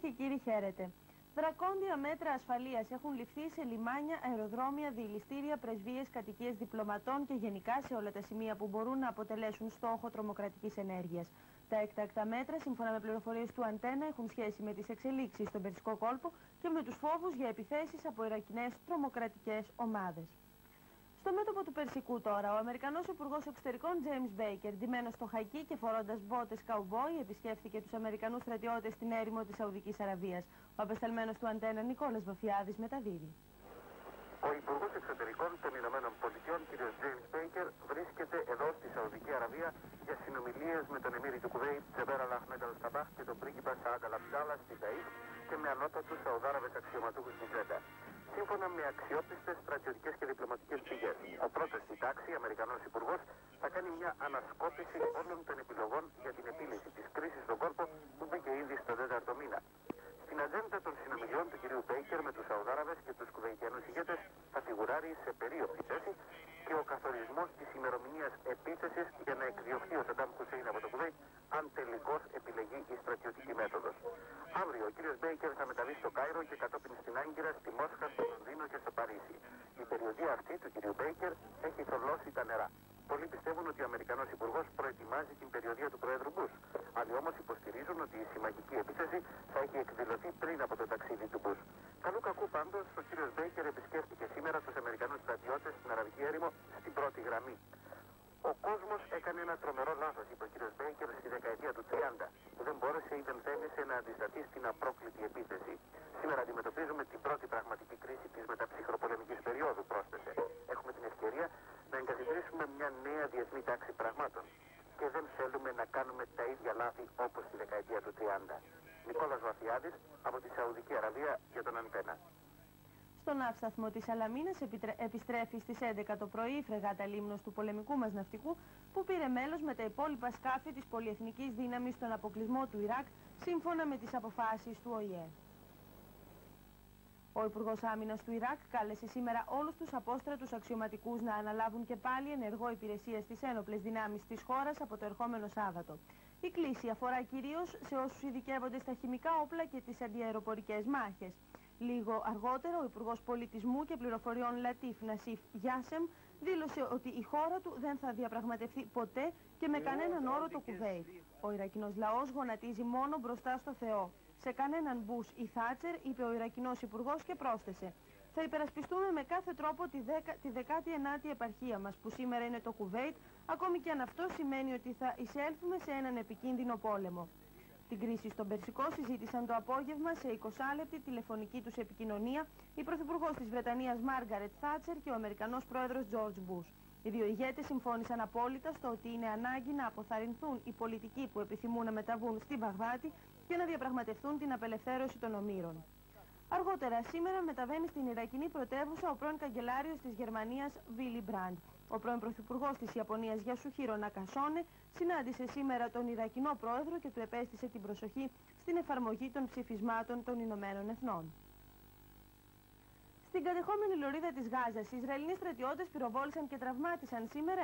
και κύριοι, χαίρετε. Δρακόντια μέτρα ασφαλείας έχουν ληφθεί σε λιμάνια, αεροδρόμια, διηληστήρια, πρεσβείες, κατοικίες διπλωματών και γενικά σε όλα τα σημεία που μπορούν να αποτελέσουν στόχο τρομοκρατικής ενέργειας. Τα έκτακτα μέτρα, σύμφωνα με πληροφορίες του Αντένα, έχουν σχέση με τις εξελίξεις στον Περσικό κόλπο και με τους φόβους για επιθέσεις από Ιρακινές τρομοκρατικές ομάδες. Στο μέτωπο του Περσικού τώρα, ο Αμερικανός Υπουργός Εξωτερικών James Baker, ντυμένος στο χακί και φορώντας μπότες καουμπόι, επισκέφθηκε τους Αμερικανούς στρατιώτες στην έρημο της Σαουδικής Αραβίας. Ο απεσταλμένος του Αντένα Νικόλας Βαφιάδης μεταδίδει. Ο Υπουργός Εξωτερικών των Ηνωμένων Πολιτειών, κ. James Baker, βρίσκεται εδώ στη Σαουδική Αραβία για συνομιλίες με τον Εμμύρη του Κουβέιτ, Τζεμπέρα Λαχμέτ Αλσταμπάχ και τον πρίγκιπα Σαάντα Λαμπτάλα στη ΤΑΙΦ και με ανώτατους Σαουδάραβες αξιωματούχους στην Τζέντα σύμφωνα με αξιόπιστες στρατιωτικές και διπλωματικές πηγές. Ο πρώτος στη τάξη, Αμερικανός Υπουργός, θα κάνει μια ανασκόπηση όλων των επιλογών για την επίλυση της κρίσης στον κόρπο που μπήκε ήδη στο τέταρτο μήνα. Στην ατζέντα των συνομιλιών του κ. Μπέικερ με τους Σαουδάραβε και τους Κουβεϊτιανούς ηγέτες θα φιγουράρει σε περίοπτη θέση και ο καθορισμό τη ημερομηνία επίθεση για να εκδιωχθεί ο Σαντάμ Χουσέιν από το Κουβέιτ αν τελικώ επιλεγεί η στρατιωτική μέθοδο. Αύριο ο κ. Μπέικερ θα μεταβεί στο Κάιρο και κατόπιν στην Άγκυρα, στη Μόσχα, στο Λονδίνο και στο Παρίσι. Η περιοδία αυτή του κ. Μπέικερ έχει θολώσει τα νερά. Πολλοί πιστεύουν ότι ο Αμερικανός Υπουργός προετοιμάζει την περιοδία του Προέδρου Μπους. Άλλοι όμως υποστηρίζουν ότι η συμμαχική επίθεση θα έχει εκδηλωθεί πριν από το ταξίδι του Μπους. Καλού κακού πάντως, ο κ. Μπέικερ επισκέφτηκε σήμερα τους Αμερικανούς στρατιώτες στην Αραβική έρημο στην πρώτη γραμμή. Ο κόσμος έκανε ένα τρομερό λάθος, είπε ο κ. Μπέικερ στη δεκαετία του 30, που δεν μπόρεσε ή δεν θέλησε να αντισταθεί στην απρόκλητη επίθεση. Σήμερα αντιμετωπίζουμε την πρώτη πραγματική κρίση της μεταψυχροπολεμικής περίοδου, πρόσθεσε. Έχουμε την ευκαιρία να εγκαθιδρύσουμε μια νέα διεθνή τάξη πραγμάτων. Και δεν θέλουμε να κάνουμε τα ίδια λάθη όπως τη δεκαετία του 30. Νικόλας Βαθιάδης από τη Σαουδική Αραβία για τον Αντένα. Στον αύσταθμο της Αλαμίνας επιστρέφει στις 11 το πρωί η φρεγάτα λίμνος του πολεμικού μας ναυτικού που πήρε μέλος με τα υπόλοιπα σκάφη της πολυεθνικής δύναμης στον αποκλεισμό του Ιράκ σύμφωνα με τις αποφάσεις του ΟΗΕ. Ο Υπουργός Άμυνας του Ιράκ κάλεσε σήμερα όλους τους απόστρατους αξιωματικούς να αναλάβουν και πάλι ενεργό υπηρεσία στις ένοπλες δυνάμεις της χώρας από το ερχόμενο Σάββατο. Η κλίση αφορά κυρίως σε όσους ειδικεύονται στα χημικά όπλα και τις αντιαεροπορικές μάχες. Λίγο αργότερα, ο Υπουργός Πολιτισμού και Πληροφοριών Λατίφ Νασίφ Γιάσεμ δήλωσε ότι η χώρα του δεν θα διαπραγματευτεί ποτέ και με κανέναν όρο το Κουβέιτ. Ο Ιρακινός λαός γονατίζει μόνο μπροστά στο Θεό. Σε κανέναν Μπούς ή Θάτσερ, είπε ο Ιρακινός Υπουργός και πρόσθεσε. Θα υπερασπιστούμε με κάθε τρόπο τη, 10, τη 19η επαρχία μας, που σήμερα είναι το Κουβέιτ, ακόμη και αν αυτό σημαίνει ότι θα εισέλθουμε σε έναν επικίνδυνο πόλεμο. Την κρίση στον Περσικό συζήτησαν το απόγευμα σε 20 λεπτή τηλεφωνική τους επικοινωνία η Πρωθυπουργός της Βρετανίας Μάργαρετ Θάτσερ και ο Αμερικανός Πρόεδρος George Bush. Οι δύο ηγέτες συμφώνησαν απόλυτα στο ότι είναι ανάγκη να αποθαρρυνθούν οι πολιτικοί που επιθυμούν να μεταβούν στη Βαγδάτη και να διαπραγματευτούν την απελευθέρωση των ομήρων. Αργότερα σήμερα μεταβαίνει στην Ιρακινή πρωτεύουσα ο πρώην καγκελάριος της Γερμανίας Βίλι Μπραντ. Ο πρώην πρωθυπουργός της Ιαπωνίας Γιασουχίρο Νακασόνε συνάντησε σήμερα τον Ιρακινό πρόεδρο και του επέστησε την προσοχή στην εφαρμογή των ψηφισμάτων των Ηνωμένων Εθνών. Στην κατεχόμενη λωρίδα της Γάζας, οι Ισραηλινοί στρατιώτες πυροβόλησαν και τραυμάτισαν σήμερα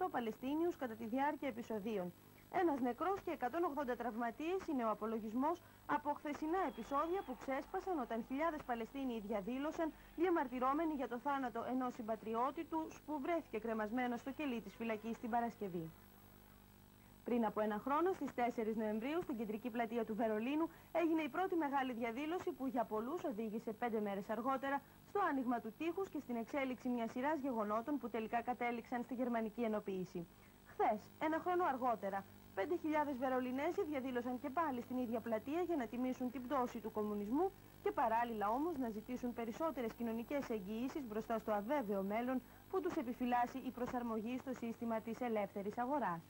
98 Παλαιστίνιους κατά τη διάρκεια επεισοδίων. Ένας νεκρός και 180 τραυματίες είναι ο απολογισμός από χθεσινά επεισόδια που ξέσπασαν όταν χιλιάδες Παλαιστίνοι διαδήλωσαν διαμαρτυρώμενοι για το θάνατο ενός συμπατριώτη τους που βρέθηκε κρεμασμένο στο κελί της φυλακής την Παρασκευή. Πριν από ένα χρόνο, στις 4 Νοεμβρίου, στην κεντρική πλατεία του Βερολίνου, έγινε η πρώτη μεγάλη διαδήλωση που για πολλούς οδήγησε πέντε μέρες αργότερα στο άνοιγμα του τείχους και στην εξέλιξη μιας σειράς γεγονότων που τελικά κατέληξαν στη γερμανική ενοποίηση. Χθες, ένα χρόνο αργότερα, 5.000 Βερολινέζοι διαδήλωσαν και πάλι στην ίδια πλατεία για να τιμήσουν την πτώση του κομμουνισμού και παράλληλα όμως να ζητήσουν περισσότερες κοινωνικές εγγυήσεις μπροστά στο αβέβαιο μέλλον που τους επιφυλάσσει η προσαρμογή στο σύστημα της ελεύθερης αγοράς.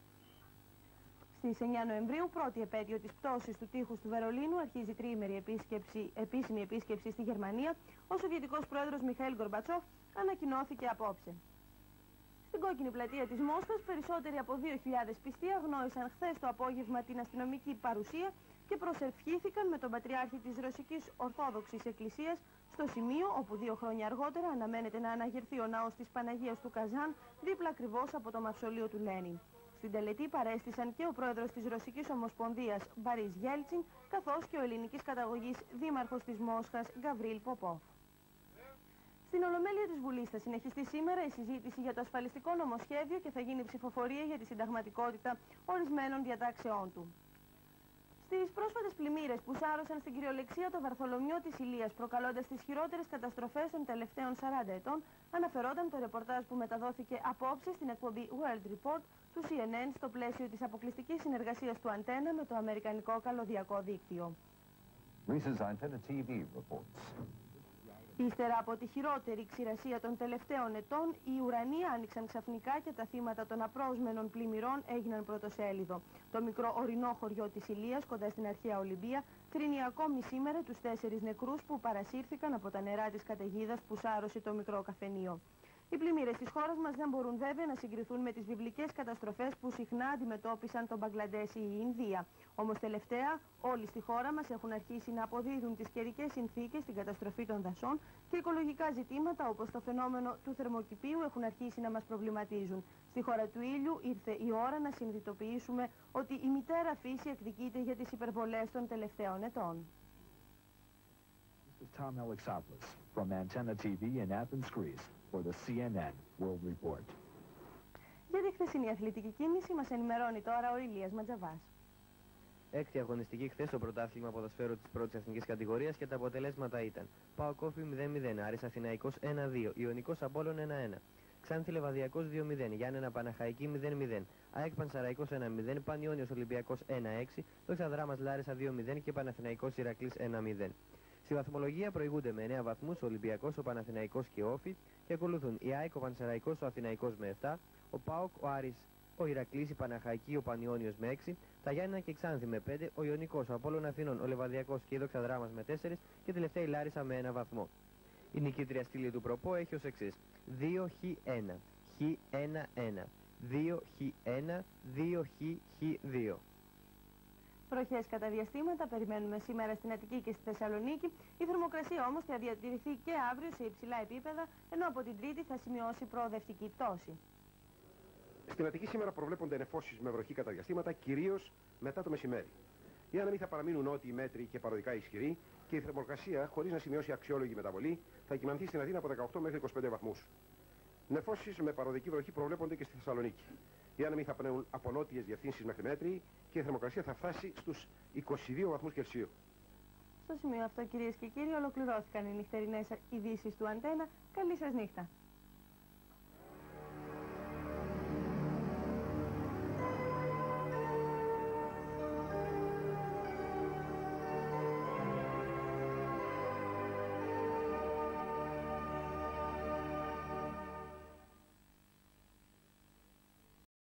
Στις 9 Νοεμβρίου, πρώτη επέτειο της πτώσης του τείχους του Βερολίνου, αρχίζει τριήμερη επίσκεψη, επίσημη επίσκεψη στη Γερμανία. Ο Σοβιετικός πρόεδρος Μιχαήλ Γκορμπατσόφ ανακοινώθηκε απόψε. Στην κόκκινη πλατεία της Μόσχας, περισσότεροι από 2.000 πιστοί αγνόησαν χθες το απόγευμα την αστυνομική παρουσία και προσευχήθηκαν με τον Πατριάρχη της Ρωσικής Ορθόδοξης Εκκλησίας στο σημείο όπου δύο χρόνια αργότερα αναμένεται να αναγερθεί ο ναός της Παναγίας του Καζάν δίπλα ακριβώς από το μαυσολείο του Λένιν. Στην τελετή παρέστησαν και ο πρόεδρος της Ρωσικής Ομοσπονδίας Μπαρίς Γέλτσιν, καθώς και ο ελληνικής καταγωγής δήμαρχος της Μόσχας Γκαβρίλ Ποπόφ. Στην Ολομέλεια της Βουλής θα συνεχιστεί σήμερα η συζήτηση για το ασφαλιστικό νομοσχέδιο και θα γίνει ψηφοφορία για τη συνταγματικότητα ορισμένων διατάξεών του. Στις πρόσφατες πλημμύρες που σάρωσαν στην κυριολεξία το Βαρθολομιό της Ηλίας, προκαλώντας τις χειρότερες καταστροφές των τελευταίων 40 ετών, αναφερόταν το ρεπορτάζ που μεταδόθηκε απόψε στην εκπομπή World Report του CNN στο πλαίσιο της αποκλειστικής συνεργασίας του Αντένα με το Αμερικανικό καλωδιακό δίκτυο. TV reports. Ύστερα από τη χειρότερη ξηρασία των τελευταίων ετών, οι ουρανοί άνοιξαν ξαφνικά και τα θύματα των απρόσμενων πλημμυρών έγιναν πρωτοσέλιδο. Το μικρό ορεινό χωριό της Ηλίας, κοντά στην αρχαία Ολυμπία, κρίνει ακόμη σήμερα τους τέσσερις νεκρούς που παρασύρθηκαν από τα νερά της καταιγίδας που σάρωσε το μικρό καφενείο. Οι πλημμύρες της χώρας μας δεν μπορούν βέβαια να συγκριθούν με τις βιβλικές καταστροφές που συχνά αντιμετώπισαν τον Μπαγκλαντές ή η Ινδία. Όμως τελευταία, όλοι στη χώρα μας έχουν αρχίσει να αποδίδουν τις καιρικές συνθήκες στην καταστροφή των δασών και οικολογικά ζητήματα όπως το φαινόμενο του θερμοκηπίου έχουν αρχίσει να μας προβληματίζουν. Στη χώρα του ήλιου ήρθε η ώρα να συνειδητοποιήσουμε ότι η μητέρα φύση εκδικείται για τις υπερβολές των τελευταίων ετών. Tom Alexopoulos from Antenna TV in Athens, Greece for the CNN World Report. Για τη χθεσινή αθλητική κίνηση μας ενημερώνει τώρα ο Ηλίας Ματζαβάς. Έκτη αγωνιστική χθες στο πρωτάθλημα ποδοσφαίρου της πρώτης εθνικής κατηγορίας και τα αποτελέσματα ήταν Παοκόφι 0-0, Άρης Αθηναϊκός 1-2, Ιωνικός Απόλλων 1-1. Ξάνθη Λεβαδιακός 2-0, Γιάννενα Παναχαϊκή 0-0, ΑΕΚ Πανσαραϊκός 1-0, Πανιόνιος Ολυμπιακός 1-6, Δόξα Δράμας Λάρισα 2-0 και Παναθηναϊκός Ηρακλής 1-0. Στη βαθμολογία προηγούνται με 9 βαθμούς ο Ολυμπιακός, ο Παναθηναϊκός και ο Όφη και ακολουθούν η ΑΕΚ, ο Πανσεραϊκός, ο Αθηναϊκός με 7, ο ΠΑΟΚ, ο Άρης, ο Ηρακλής, η Παναχαϊκή, ο Πανιόνιος με 6, τα Γιάννα και Ξάνθη με 5, ο Ιωνικός, ο Απόλλων Αθηνών, ο Λεβαδιακός και η Δόξα Δράμας με 4 και τελευταία η Λάρισα με 1 βαθμό. Η νικήτρια στήλη του προπό έχει ως εξής 2-Χ1, Χ1-1, 2-Χ1, 2-Χ-Χ2. Βροχές κατά διαστήματα περιμένουμε σήμερα στην Αττική και στη Θεσσαλονίκη. Η θερμοκρασία όμως θα διατηρηθεί και αύριο σε υψηλά επίπεδα, ενώ από την Τρίτη θα σημειώσει προοδευτική πτώση. Στην Αττική σήμερα προβλέπονται ενεφώσεις με βροχή κατά διαστήματα, κυρίως μετά το μεσημέρι. Οι άνεμοι θα παραμείνουν νότιοι μέτροι και παροδικά ισχυροί και η θερμοκρασία, χωρίς να σημειώσει αξιόλογη μεταβολή, θα κυμανθεί στην Αθήνα από 18 μέχρι 25 βαθμούς. Νεφώσεις με παροδική βροχή προβλέπονται και στη Θεσσαλονίκη. Οι άνεμοι θα πνέουν από νότιε διευθύνσεις μέχρι μέτρη και η θερμοκρασία θα φτάσει στους 22 βαθμούς Κελσίου. Στο σημείο αυτό κυρίες και κύριοι ολοκληρώθηκαν οι νυχτερινές ειδήσεις του Αντένα. Καλή σας νύχτα.